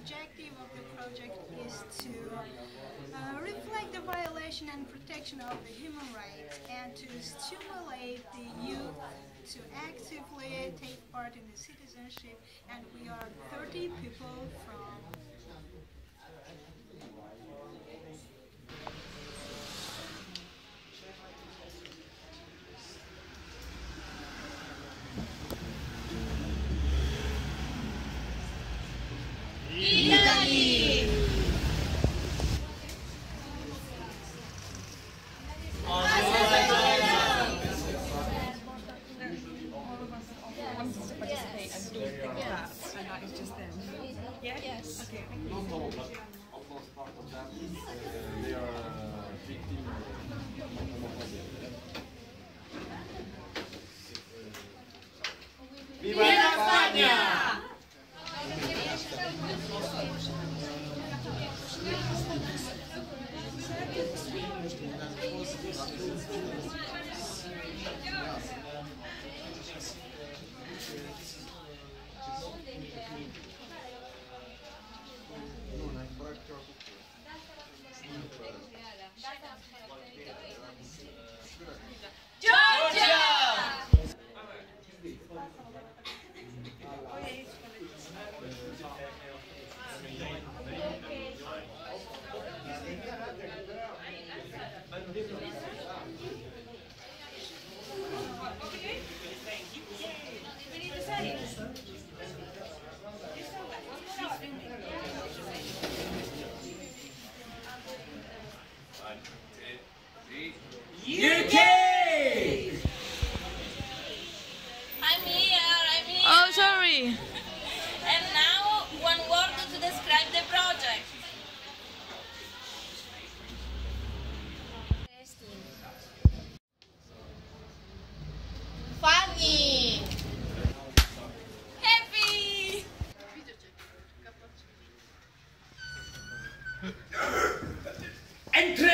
objective of the project is to uh, reflect the violation and protection of the human rights and to stimulate the youth to actively take part in the citizenship and we are class, and that is just them. Yeah? Yes. Okay. They are uh, victim ¡Viva España! UK!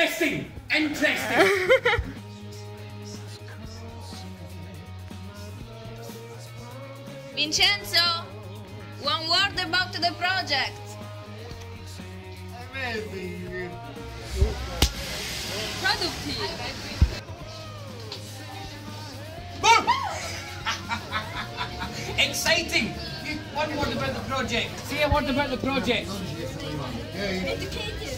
Interesting! Interesting! Vincenzo, one word about the project. Productive. Boom! Exciting! One word about the project. Say a word about the project. Educated!